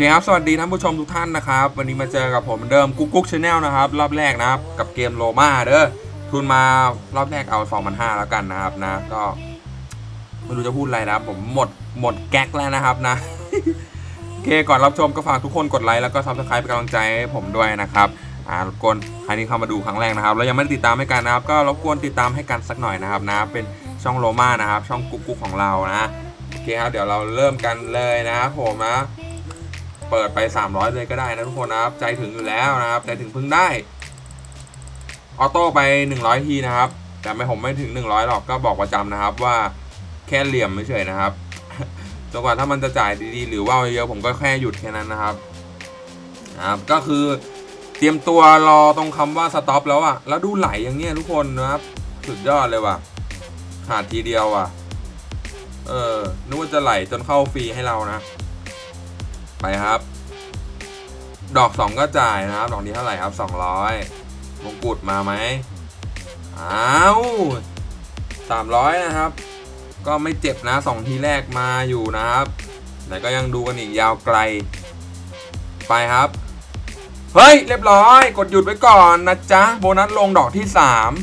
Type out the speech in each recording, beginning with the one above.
ครับ สวัสดีท่านผู้ชมทุกท่านนะครับ วันนี้มาเจอกับผมเหมือนเดิมกุ๊กกุ๊ก channel นะครับ รอบแรกนะครับ กับเกมโรม่าเด้อทุนมารอบแรกเอา 2,500 แล้วกันนะครับนะ ก็ไม่รู้จะพูดอะไรนะครับ ผมหมดหมดแก๊กแล้วนะครับนะ โอเคก่อนรับชมก็ฝากทุกคนกดไลค์แล้วก็ subscribe เป็นกำลังใจให้ผมด้วยนะครับอ่ารบกวนใครที่เข้ามาดูครั้งแรกนะครับ แล้วยังไม่ได้ติดตามให้กันนะครับ ก็รบกวนติดตามให้กันสักหน่อยนะครับนะ เป็นช่องโรม่านะครับ ช่องกุ๊กกุ๊กของเรานะโอเคครับเดี๋ยวเราเริ่มกันเลยนะครับผมนะ เปิดไป 300 เลยก็ได้นะทุกคนนะครับ ใจถึงอยู่แล้วนะครับ ใจถึงพึ่งได้ ออโต้ไป 100 ทีนะครับ แต่ไม่ผมไม่ถึง 100 หรอกก็บอกประจำนะครับว่าแค่เหลี่ยมไม่เฉยนะครับจนกว่าถ้ามันจะจ่ายดีๆ หรือว่าเยอะผมก็แค่หยุดแค่นั้นนะครับนะครับก็คือเตรียมตัวรอตรงคำว่าสต็อปแล้วอะแล้วดูไหลอย่างเงี้ยทุกคนนะครับสุดยอดเลยว่ะขาดทีเดียวอะ เออนึกว่าจะไหลจนเข้าฟรีให้เรานะ ไปครับ ดอก 2 ก็จ่ายนะครับ ดอกนี้เท่าไหร่ครับ 200มงกุฎมาไหมอ้าว300 นะครับ ก็ไม่เจ็บนะ 2 ทีแรกมาอยู่นะครับ แต่ก็ยังดูกันอีกยาวไกล ไปครับ เฮ้ย เรียบร้อย กดหยุดไว้ก่อนนะจ๊ะ โบนัสลงดอกที่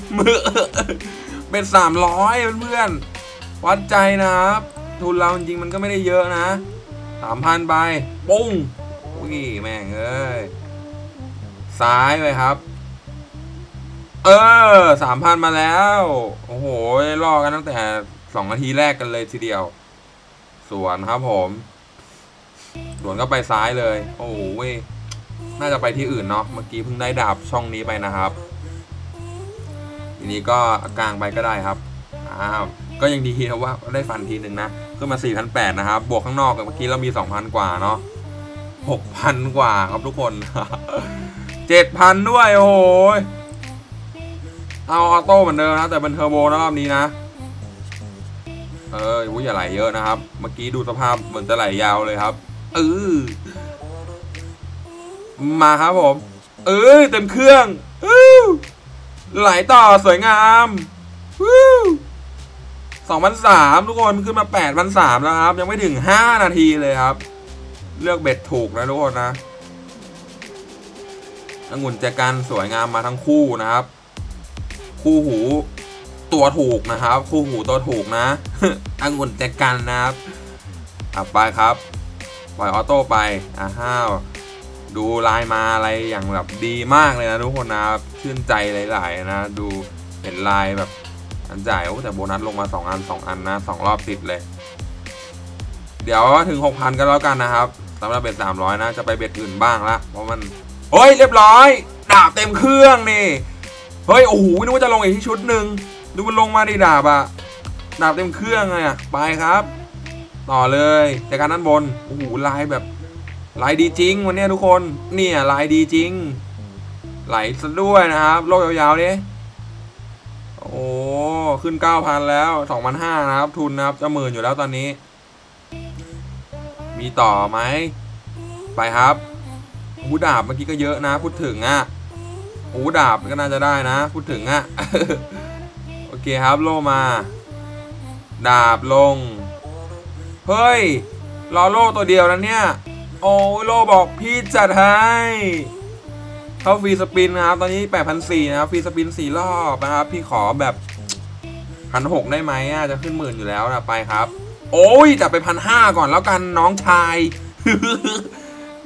3เป็น 300 เพื่อนๆ วัดใจนะครับ ทุนเราจริงมันก็ไม่ได้เยอะนะสามพันไปปุ้ง ยแม่งเอ้ย ซ้ายไปครับ เออสามพันมาแล้ว โอ้โหล่อกันตั้งแต่สองนาทีแรกกันเลยทีเดียว สวนครับผมสวนก็ไปซ้ายเลย โอ้โหน่าจะไปที่อื่นเนาะเมื่อกี้เพิ่งได้ดาบช่องนี้ไปนะครับทีนี้ก็กลางไปก็ได้ครับอ้าวก็ยังดีนะว่าได้ฟันทีหนึ่งนะขึ้นมา4,800นะครับ บวกข้างนอกเมื่อกี้เรามี 2,000 กว่าเนาะ 6,000กว่าครับทุกคน7,000ด้วยโอ้โหเอาออโต้เหมือนเดิมนะแต่เป็นเทอร์โบนะรอบนี้นะ เอออย่าไหลเยอะนะครับ เมื่อกี้ดูสภาพเหมือนจะไหลยาวเลยครับเออมาครับผม เออเต็มเครื่องอือไหลต่อสวยงามสองพันสามทุกคนขึ้นมาแปดพันสามแล้วครับ ยังไม่ถึงห้านาทีเลยครับ เลือกเบ็ดถูกนะทุกคนนะองุ่นแจกันสวยงามมาทั้งคู่นะครับ คู่หูตัวถูกนะครับ คู่หูตัวถูกนะองุ่นแจกันนะครับอะไปครับปล่อยออโต้ไปอะห้าวดูลายมาอะไรอย่างแบบดีมากเลยนะทุกคนนะครับชื่นใจหลาย ๆ นะ ดูเห็นลายแบบอันจ่ายโอ้แต่โบนัสลงมา 2 อัน 2 อันนะ 2 รอบติดเลย เดี๋ยวถึง 6,000กันแล้วกันนะครับ สำหรับเบ็ด300นะ จะไปเบ็ดอื่นบ้างละเพราะมันเฮ้ยเรียบร้อย ดาบเต็มเครื่องนี่เฮ้ยโอ้โหนึกว่าจะลงอีกที่ชุดหนึ่งดูมันลงมาดิดาบอะดาบเต็มเครื่องเลยอะไปครับ ต่อเลยแต่การด้านบนโอ้โหลายแบบลายดีจริงวันนี้ทุกคนเนี่ยลายดีจริง ไหลซะด้วยนะครับโลกยาวๆดิโอ้ขึ้น 9,000 แล้ว 2,500 นะครับ ทุนนะครับจะหมื่นอยู่แล้วตอนนี้ มีต่อไหม ไปครับหูดาบเมื่อกี้ก็เยอะนะ พูดถึงอะ่ะหูดาบก็น่าจะได้นะ พูดถึงอะ่ะ โอเคครับโลมา ดาบลง เฮ้ยรอโลตัวเดียวนะเนี่ย โอ้โลบอกพี่จัดให้เข้าฟรีสปินนะครับ ตอนนี้ 8,400นะครับ ฟรีสปิน 4 รอบนะครับ พี่ขอแบบพันหกได้ไหมอะ จะขึ้นหมื่นอยู่แล้วนะไปครับ โอ้ยจับไปพันห้าก่อนแล้วกันน้องชาย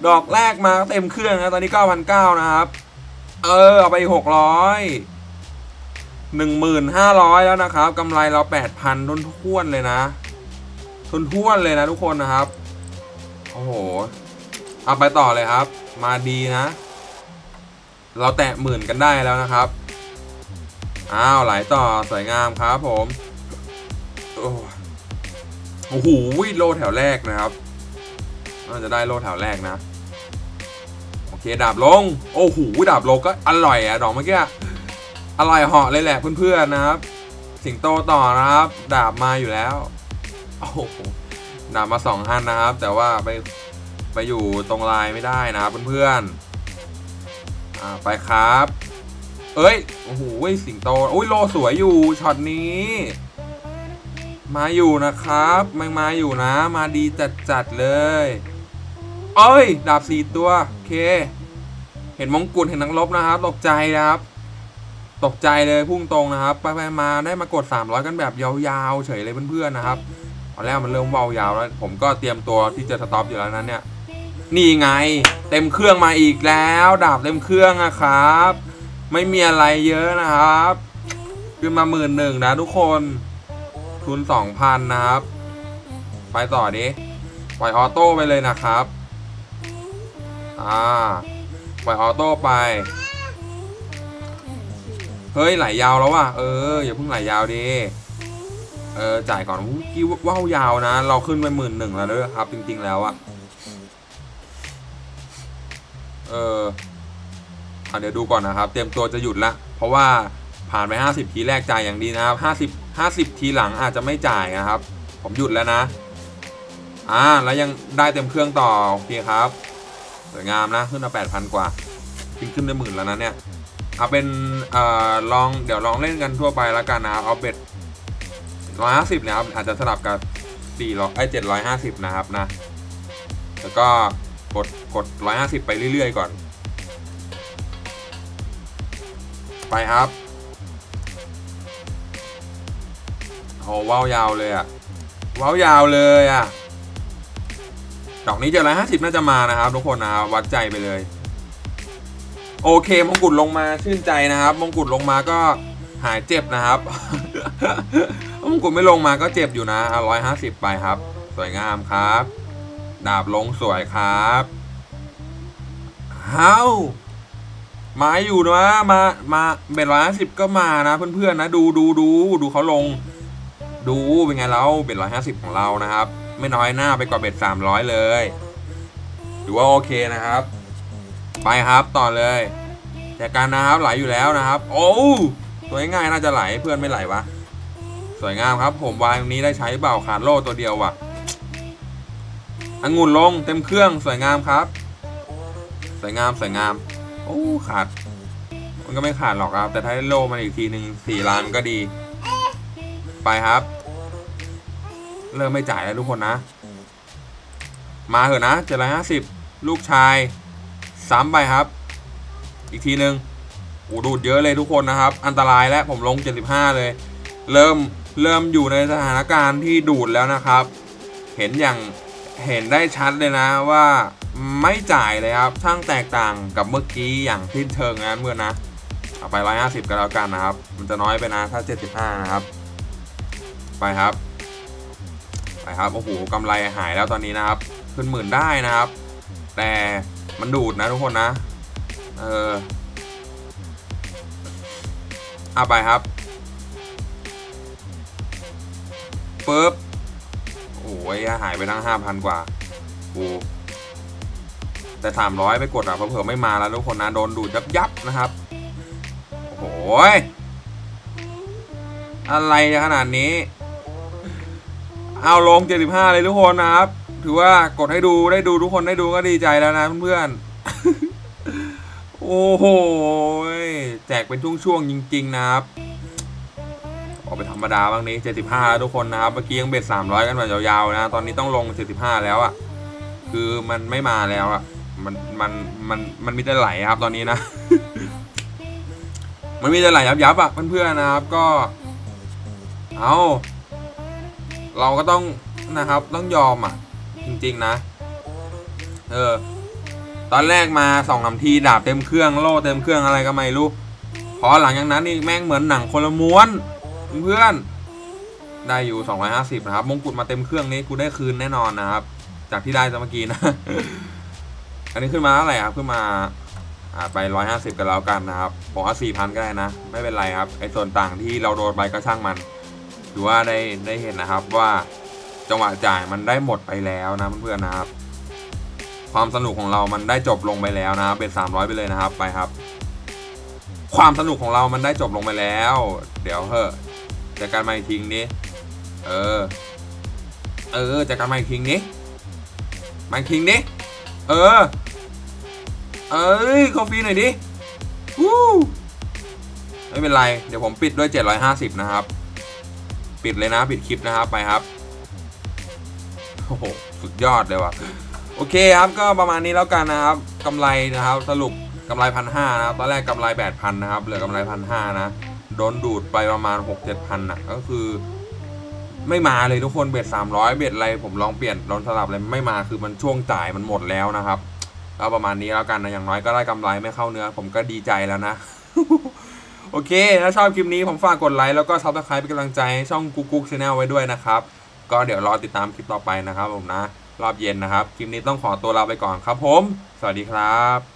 ดอกแรกมาเต็มเครื่องนะตอนนี้9,900นะครับ เออเอาไปหกร้อยหนึ่งหมื่นห้าร้อยแล้วนะครับกำไรเราแปดพันทุนท้วนเลยนะทุนท้วนเลยนะทุกคนนะครับ โอ้โห เอาไปต่อเลยครับ มาดีนะ เราแตะหมื่นกันได้แล้วนะครับ อ้าวไหลต่อสวยงามครับผม โอ้ โอ้โหโลแถวแรกนะครับน่าจะได้โลแถวแรกนะ โอเคดาบลง โอ้โหดาบลงก็อร่อยอะดอกเมื่อกี้อร่อยเหาะเลยแหละเพื่อนๆนะครับ สิงโตต่อนะครับ ดาบมาอยู่แล้วโอ้โหดาบมาสองอันนะครับ แต่ว่าไปไปอยู่ตรงลายไม่ได้นะครับเพื่อนๆอ่าไปครับ เอ้ยโอ้โหสิงโตอุ้ยโลสวยอยู่ช็อตนี้ มาอยู่นะครับมันมาอยู่นะ มาดีจัดๆเลยเอ้ย ดาบสี่ตัวโอเค เห็นมงกุฎเห็นนังลบนะครับ ตกใจนะครับ ตกใจเลยพุ่งตรงนะครับ ไปไปมาได้มากด 300 กันแบบยาวๆ เฉยเลยเพื่อนๆนะครับตอนแรกมันเริ่มเบายาวแล้ว ผมก็เตรียมตัวที่จะสต็อปอยู่แล้วนั้นเนี่ย นี่ไง เต็มเครื่องมาอีกแล้ว ดาบเต็มเครื่องอะครับ ไม่มีอะไรเยอะนะครับ ขึ้นมาหมื่นหนึ่งนะทุกคน ทุนสองพันนะครับ ไปต่อดิปล่อยออโต้ไปเลยนะครับ อ่า ปล่อยออโต้ไป เฮ้ย ไหลยาวแล้วว่ะ เออ อย่าเพิ่งไหลยาวดิเออ จ่ายก่อนกี้ว่าวยาวนะ เราขึ้นไปหมื่นหนึ่งแล้วด้วยครับ จริง ๆ แล้วอะเออเดี๋ยวดูก่อนนะครับ เตรียมตัวจะหยุดละ เพราะว่าผ่านไป 50 ทีแรกจ่ายอย่างดีนะครับ 50 50 ทีหลังอาจจะไม่จ่ายนะครับ ผมหยุดแล้วนะ อ่า แล้วยังได้เต็มเครื่องต่อ โอเคครับ สวยงามนะ ขึ้นมา8,000 กว่า ขึ้นขึ้นได้หมื่นแล้วนะเนี่ย เอาเป็นเอ่อลองเดี๋ยวลองเล่นกันทั่วไปแล้วกันนะครับเอาเบ็ดร้อยห้าสิบนะครับอาจจะสลับกับสี่ร้อยไอ้เจ็ดร้อยห้าสิบนะครับนะ แล้วก็กดกดร้อยห้าสิบไปเรื่อยๆก่อน ไปครับ อ้ว้าวยาวเลยอะว้าวยาวเลยอะดอกนี้เจ็ดร้อยห้าสิบน่าจะมานะครับทุกคนนะวัดใจไปเลย โอเคมงกุฎลงมาชื่นใจนะครับมงกุฎลงมาก็หายเจ็บนะครับมงกุฎไม่ลงมาก็เจ็บอยู่นะเอาร้อยห้าสิบไปครับ สวยงามครับ ดาบลงสวยครับเฮ้ามาอยู่นะมามาเบ็ดร้อยห้าสิบก็มานะเพื่อนๆนะ ดูดูดูดูเขาลง ดูเป็นไงเราเบ็ดร้อยห้าสิบของเรานะครับ ไม่น้อยหน้าไปกว่าเบ็ดสามร้อยเลยถือว่าโอเคนะครับ ไปครับต่อเลยจากการนะครับไหลอยู่แล้วนะครับ โอ้ตัวง่ายๆน่าจะไหลเพื่อนไม่ไหลวะสวยงามครับ ผมวางตรงนี้ได้ใช้เบาขาดโล่ตัวเดียวว่ะองุ่นลงเต็มเครื่องสวยงามครับ สวยงามสวยงามโอ้ขาด มันก็ไม่ขาดหรอกครับ แต่ถ้าได้โล่มาอีกทีหนึ่งสี่ล้านก็ดี ไปครับ เริ่มไม่จ่ายแล้วทุกคนนะ มาเถอะนะเจ็ดร้อยห้าสิบลูกชายซ้ำไปครับ อีกทีหนึ่งโอ้ดูดเยอะเลยทุกคนนะครับ อันตรายแล้วผมลง 75 เลย เริ่มเริ่มอยู่ในสถานการณ์ที่ดูดแล้วนะครับ เห็นอย่างเห็นได้ชัดเลยนะว่าไม่จ่ายเลยครับช่างแตกต่างกับเมื่อกี้อย่างทิ้นเชิงนั้นเมื่อนะเอาไป 150 ก็แล้วกันนะครับ มันจะน้อยไปนะถ้า 75 นะครับ ไปครับไปครับโอ้โหกำไรหายแล้วตอนนี้นะครับ ขึ้นหมื่นได้นะครับ แต่มันดูดนะทุกคนนะ เออเอาไปครับปึ๊บโอ้ยหายไปทั้งห้าพันกว่าโอ้แต่สามร้อยไปกดอะเผื่อไม่มาแล้วทุกคนนะโดนดูดยับยับนะครับโอ้โหอะไรขนาดนี้ เอาลง 75 เลยทุกคนนะครับ ถือว่ากดให้ดูได้ดูทุกคนได้ดูก็ดีใจแล้วนะเพื่อนๆ โอ้โห แจกเป็นช่วงๆจริง ๆ นะครับ ออกไปธรรมดาบ้างนี้ 75 ทุกคนนะครับ เมื่อกี้ยังเบ็ด 300 กันแบบยาวๆนะ ตอนนี้ต้องลง 75 แล้วอะ่ะ คือมันไม่มาแล้วอะ่ะ มันมันมันมันมีแต่ไหลครับตอนนี้นะ มันมีแต่ไหลยับยับๆอะเพื่อนๆนะครับก็ เอา เราก็ต้องนะครับต้องยอมอะ จริงๆนะ เออ ตอนแรกมาสองสาทีดาบเต็มเครื่องโล่เต็มเครื่องอะไรก็ไม่รู้พอหลังจากนั้นนี่แม่งเหมือนหนังคนละม้วน เพื่อนได้อยู่ 250 นะครับ มงกุฎมาเต็มเครื่องนี้กูได้คืนแน่นอนนะครับ จากที่ได้เมื่อกี้นะ อันนี้ขึ้นมาเท่าไหร่ครับ ขึ้นมาอ่าไป 150 กันแล้วกันนะครับบอกว่า4,000 ก็ได้นะ ไม่เป็นไรครับ ไอ้ส่วนต่างที่เราโดนไปก็ช่างมัน ถือว่าได้ได้เห็นนะครับว่าจังหวะจ่ายมันได้หมดไปแล้วนะเพื่อนๆนะครับ ความสนุกของเรามันได้จบลงไปแล้วนะครับเป็น 300 ไปเลยนะครับไปครับ ความสนุกของเรามันได้จบลงไปแล้ว เดี๋ยวเฮ้ะจัดการมาอีกทิ้งนี้เออ เออจัดการมาอีกทิ้งนี้มาอีกทิ้งนี้เออ เอ้ยคอฟฟี่หน่อยดิวู้ไม่เป็นไร เดี๋ยวผมปิดด้วย 750 นะครับ ปิดเลยนะปิดคลิปนะครับไปครับโอ้โหสุดยอดเลยว่ะโอเคครับก็ประมาณนี้แล้วกันนะครับกำไรนะครับสรุปกำไรพันห้านะครับตอนแรกกำไรแปดพันนะครับเหลือกำไรพันห้านะโดนดูดไปประมาณหกเจ็ดพันอะก็คือ ไม่มาเลยทุกคน bet สามร้อย bet อะไรผมลองเปลี่ยนลองสลับอะไรไม่มาคือมันช่วงจ่ายมันหมดแล้วนะครับก็ประมาณนี้แล้วกันนะอย่างน้อยก็ได้กำไรไม่เข้าเนื้อ ผมก็ดีใจแล้วนะ โอเค ถ้าชอบคลิปนี้ผมฝากกดไลค์แล้วก็ subscribe เป็นกำลังใจให้ช่องกุ๊กกุ๊ก channel ไว้ด้วยนะครับ ก็เดี๋ยวรอติดตามคลิปต่อไปนะครับผมนะ รอบเย็นนะครับ คลิปนี้ต้องขอตัวลาไปก่อนครับผม สวัสดีครับ